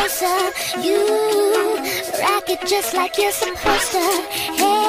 closer. You rock it just like you're supposed to. Hey.